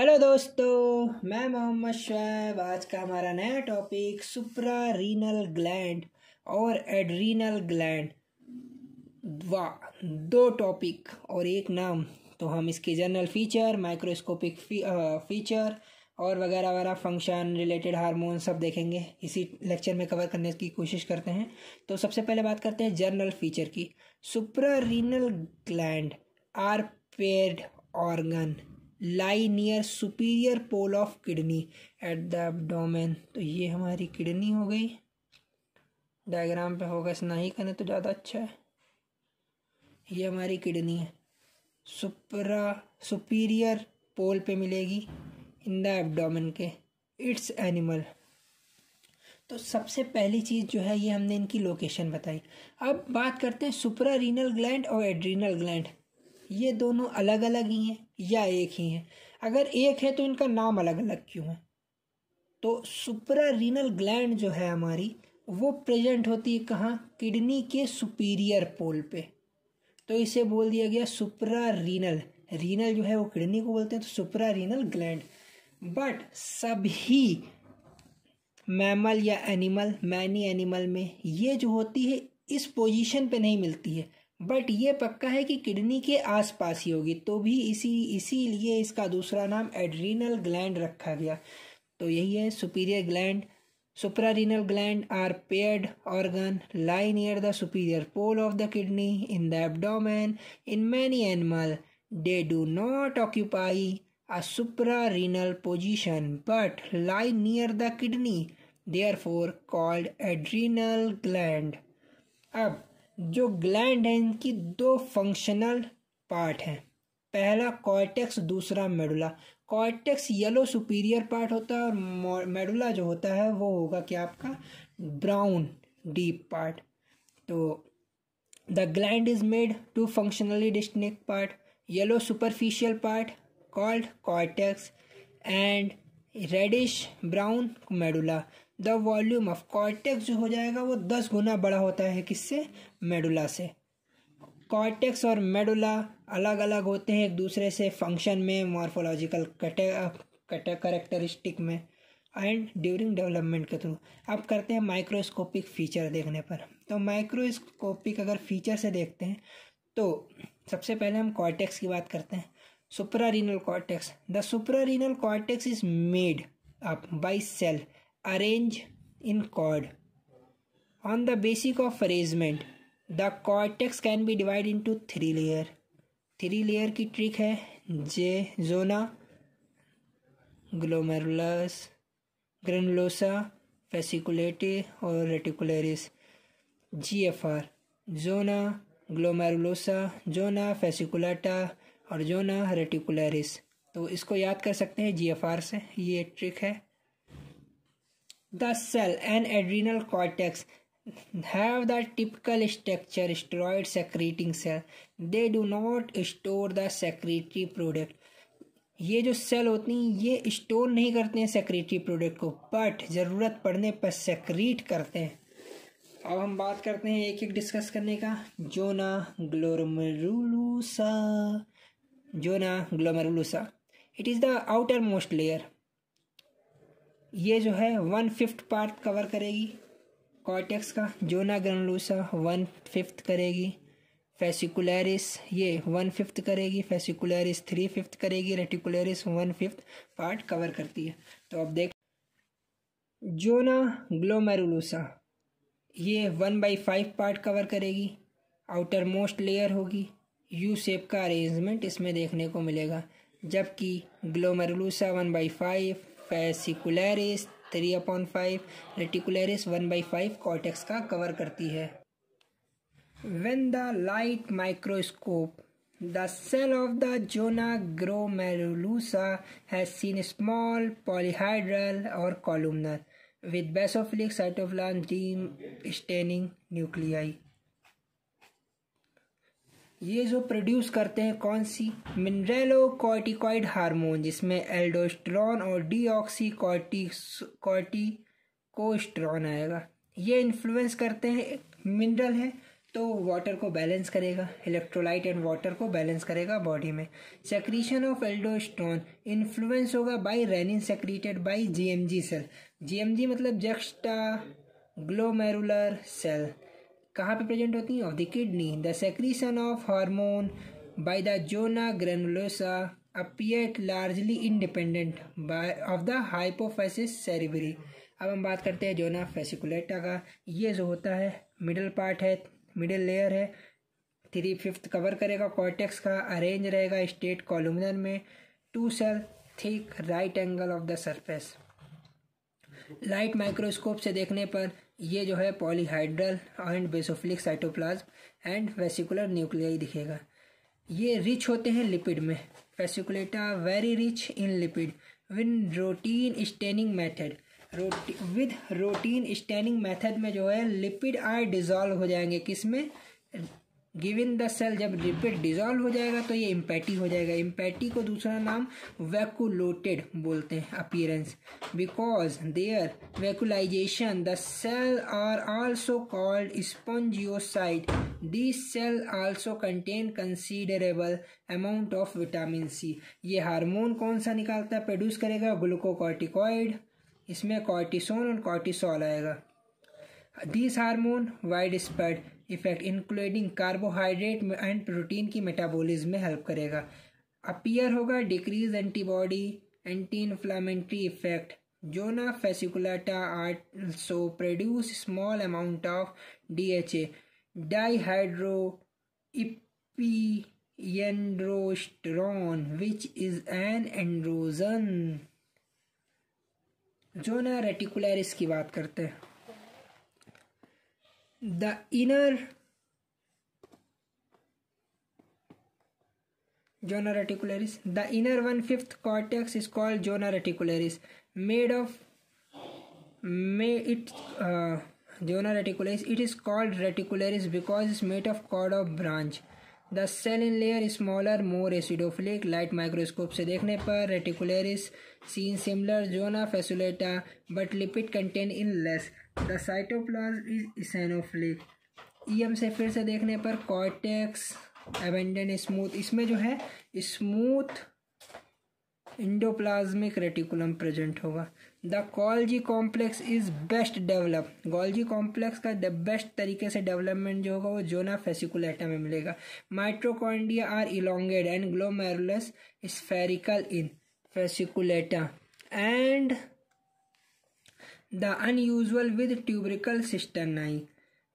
Hello दोस्तों मैं मोहम्मद शुएब। आज का हमारा नया टॉपिक सुप्रा रीनल ग्लैंड और एड्रीनल ग्लैंड वाह दो टॉपिक और एक नाम। तो हम इसके जनरल फीचर माइक्रोस्कोपिक फ़ी, फीचर और वगैरह वगैरह फ़ंक्शन रिलेटेड हार्मोन सब देखेंगे। इसी लेक्चर में कवर करने की कोशिश करते हैं। तो सबसे पहले बात करते हैं जर्नल फीचर की। Supra renal gland are paired organ lie near superior pole of kidney at the abdomen तो ये हमारी किडनी हो गई। डायग्राम पे फोकस नहीं करें तो ज़्यादा अच्छा है। ये हमारी किडनी है। सुपरा, सुपीरियर पोल पे मिलेगी इन द एबडोमेन के। It's animal. तो सबसे पहली चीज़ जो है, ये हमने इनकी लोकेशन बताई। अब बात करते हैं सुपरा रीनल ग्लैंड और एड्रीनल ग्लैंड। ये दोनों अलग अलग ही हैं या एक ही हैं? अगर एक है तो इनका नाम अलग अलग क्यों है? तो सुपरा रीनल ग्लैंड जो है हमारी, वो प्रेजेंट होती है कहाँ? किडनी के सुपीरियर पोल पे। तो इसे बोल दिया गया सुपरा रीनल रीनल जो है वो किडनी को बोलते हैं तो सुपरा रीनल ग्लैंड बट सभी मैमल या एनिमल मैनी एनिमल में ये जो होती है, इस पोजीशन पे नहीं मिलती है। बट ये पक्का है कि किडनी के आसपास ही होगी तो भी इसी, इसीलिए इसका दूसरा नाम एड्रीनल ग्लैंड रखा गया। तो यही है superior gland suprarenal gland are paired organ lie near the superior pole of the kidney in the abdomen in many animal they do not occupy a suprarenal position but lie near the kidney therefore called adrenal gland अब जो gland है, इनकी दो functional part हैं। पहला cortex दूसरा medulla cortex yellow superior part होता है और मेडुला जो होता है, वो होगा क्या आपका ब्राउन डीप पार्ट तो the gland is made two functionally distinct part yellow superficial part called cortex and reddish brown medulla the volume of cortex जो हो जाएगा वो दस गुना बड़ा होता है किससे? मेडुला से। कॉर्टेक्स और मेडुला अलग अलग होते हैं एक दूसरे से फ़ंक्शन में मॉर्फोलॉजिकल कटे करेक्टरिस्टिक में एंड ड्यूरिंग डेवलपमेंट के थ्रू अब करते हैं माइक्रोस्कोपिक फीचर देखने पर। तो माइक्रोस्कोपिक अगर फीचर से देखते हैं तो सबसे पहले हम कॉर्टेक्स की बात करते हैं। Suprarenal cortex the suprarenal cortex is made up by cell arrange in cord. On the basic of arrangement, the cortex can be divided into three layer. Three layer की ट्रिक है जे जोना ग्लोमेरुलस ग्रेनुलोसा फेसिकुलेटे और reticularis G F R zona glomerulosa zona fasciculata और zona reticularis तो इसको याद कर सकते हैं जी एफ़ आर से ये ट्रिक है The cell and adrenal cortex have the typical structure, steroid secreting cell. They do not store the secretory product. ये जो सेल होती हैं, ये स्टोर नहीं करते हैं सेक्रेटरी प्रोडक्ट को बट ज़रूरत पड़ने पर सेक्रीट करते हैं अब हम बात करते हैं एक एक डिस्कस करने का zona glomerulosa zona glomerulosa it is the outermost layer ये जो है वन फिफ्थ पार्ट कवर करेगी। कॉटेक्स का जोना ग्रनलूसा वन फिफ्थ करेगी। फेसिकुलरिस ये वन फिफ्थ करेगी। फेसिकुलरिस थ्री फिफ्थ करेगी। Reticularis one fifth part cover करती है। तो अब देख जोना ग्लोमेरुलूसा ये one by five part cover करेगी। आउटर मोस्ट लेयर होगी। यू शेप का अरेंजमेंट इसमें देखने को मिलेगा। जबकि glomerulosa one by five fascicularis three upon five reticularis one by five cortex का कवर करती है। When the light microscope the cell of the zona glomerulosa has seen small polyhedral और columnar with basophilic deep staining nuclei ये जो produce करते हैं कौन सी? मिनरेलो कॉर्टिकॉइड हार्मोन जिसमें एल्डोस्ट्रॉन और डीऑक्सी कॉर्टिकोस्ट्रॉन आएगा। ये इन्फ्लुएंस करते हैं मिनरल है तो वाटर को बैलेंस करेगा इलेक्ट्रोलाइट एंड वाटर को बैलेंस करेगा बॉडी में। सेक्रीशन ऑफ़ एल्डोस्ट्रॉन इन्फ्लुएंस होगा by renin secreted by GMG cell GMG मतलब जक्स्टा ग्लोमेरुलर सेल कहाँ पे प्रेजेंट होती है? Of the kidney the secretion of hormone by the zona granulosa appeared largely independent by of the hypophysis cerebri अब हम बात करते हैं जोना फेसिकुलेटा का। ये जो होता है मिडल पार्ट है मिडिल लेयर है थ्री फिफ्थ कवर करेगा कॉर्टेक्स का अरेंज रहेगा स्टेट कॉलुमनर में two cell thick right angle of the surface light microscope से देखने पर ये जो है polyhedral and basophilic cytoplasm and vesicular nuclei दिखेगा। ये रिच होते हैं लिपिड में। वेसिकुलेटा very rich in lipid when routine staining method with routine staining method में जो है लिपिड आर डिजॉल्व हो जाएँगे किसमें? गिविन द सेल जब लिपिड डिजॉल्व हो जाएगा तो ये इम्पैटी हो जाएगा। इम्पैटी को दूसरा नाम वैकुलोटेड बोलते हैं appearance because there vacuolization the cell are also called spongiocyte this cell also contain considerable amount of vitamin C ये हार्मोन कौन सा निकालता है? प्रोड्यूस करेगा ग्लूकोकॉर्टिकॉइड इसमें कॉर्टिसोन और कॉर्टिसोल आएगा। This hormone wide spread effect including carbohydrate and protein की मेटाबॉलिज्म में हेल्प करेगा। अपियर होगा decrease antibody anti inflammatory effect zona fasciculata also produce small amount of D H A dihydro epiandrosterone which is an androgen zona reticularis की बात करते हैं। The inner zona reticularis the inner one fifth cortex is called zona reticularis made of may it zona reticularis it is called reticularis because is made of cord of branch the cell in layer smaller more acidophilic light microscope से देखने पर reticularis seen similar zona fasciculata but lipid content in less the cytoplasm is eosinophilic EM से फिर से देखने पर cortex abundant smooth इसमें जो है स्मूथ इंडोप्लाज्मिक रेटिकुलम प्रेजेंट होगा. The Golgi complex is best develop Golgi complex का द बेस्ट तरीके से डेवलपमेंट जो होगा, वो जोना फेसिकुलेटा में मिलेगा. Mitochondria are elongated and glomerulus spherical in fasciculata and the unusual with tubercle cisternae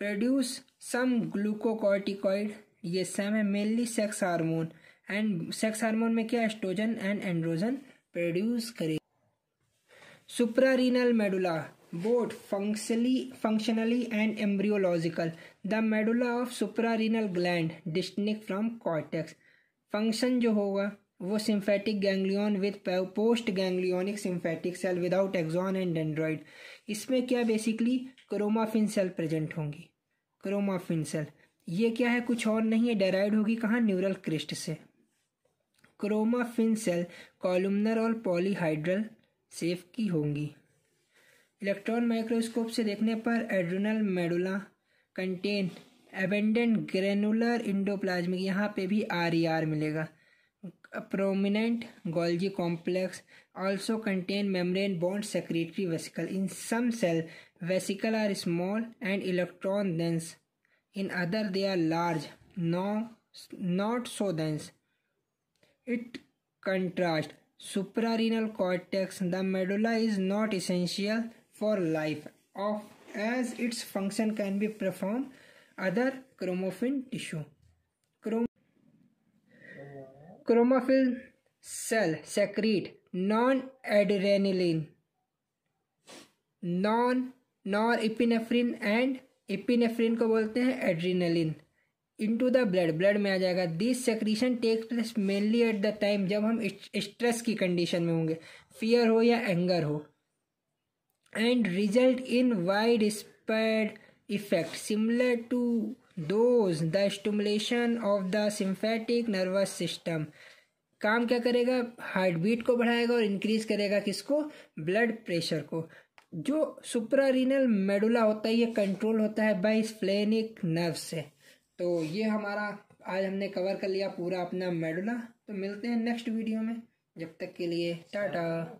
produce some glucocorticoid ये सेम है mainly sex hormone and sex hormone में क्या एस्ट्रोजन एंड एंड्रोजन प्रोड्यूस करे। Suprarenal medulla both functionally functionally and embryological the medulla of suprarenal gland distinct from cortex function जो होगा वो sympathetic ganglion with postganglionic sympathetic cell without axon and dendroid इसमें क्या basically chromaffin cell present होंगी? Chromaffin cell ये क्या है? कुछ और नहीं है? डेराइड होगी कहाँ? न्यूरल क्रिस्ट से. क्रोमाफिन सेल कॉलुमनर और पॉलीहाइड्रल सेफ़ की होंगी. इलेक्ट्रॉन माइक्रोस्कोप से देखने पर adrenal medulla contain abundant granular endoplasmic यहाँ पे भी आर ई आर मिलेगा। prominent Golgi complex also contain membrane-bound secretory vesicle. In some cell, vesicle are small and electron dense. In other, they are large, no, not so dense. It contrast, suprarenal cortex. The medulla is not essential for life, of, as its function can be performed other chromophin tissue. Chromophil cell, secrete non-adrenaline, non nor epinephrine and epinephrine को बोलते हैं adrenaline into the blood blood में आ जाएगा. This secretion take place mainly at the time जब हम stress की condition में होंगे. फियर हो या एंगर हो. And result in wide spread effect similar to those the stimulation of the sympathetic nervous system काम क्या करेगा? हार्ट बीट को बढ़ाएगा और इंक्रीज करेगा किसको? ब्लड प्रेशर को। जो सुप्रारिनल मेडुला होता है, ये कंट्रोल होता है बाई स्प्लेनिक नर्व से। तो ये हमारा, आज हमने कवर कर लिया पूरा अपना मेडुला तो मिलते हैं नेक्स्ट वीडियो में। जब तक के लिए, टाटा।